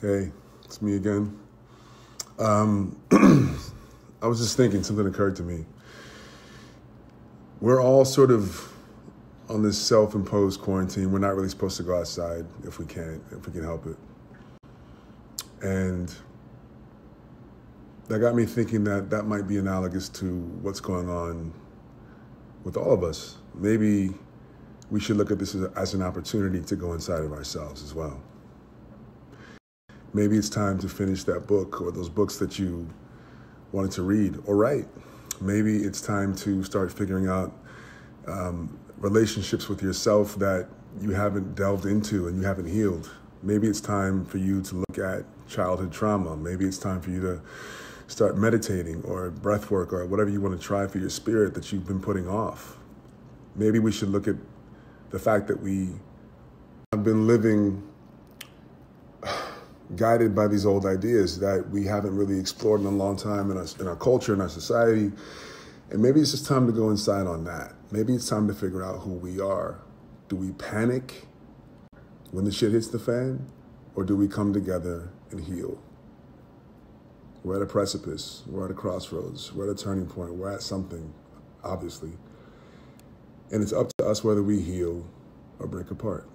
Hey, it's me again. Um, I was just thinking, something occurred to me. We're all sort of on this self imposed quarantine. We're not really supposed to go outside if we can't, if we can help it. And that got me thinking that that might be analogous to what's going on with all of us. Maybe we should look at this as, as an opportunity to go inside of ourselves as well maybe it's time to finish that book or those books that you wanted to read or write. Maybe it's time to start figuring out um, relationships with yourself that you haven't delved into and you haven't healed. Maybe it's time for you to look at childhood trauma. Maybe it's time for you to start meditating or breath work or whatever you want to try for your spirit that you've been putting off. Maybe we should look at the fact that we have been living guided by these old ideas that we haven't really explored in a long time in our, in our culture, in our society. And maybe it's just time to go inside on that. Maybe it's time to figure out who we are. Do we panic when the shit hits the fan? Or do we come together and heal? We're at a precipice. We're at a crossroads. We're at a turning point. We're at something, obviously. And it's up to us whether we heal or break apart.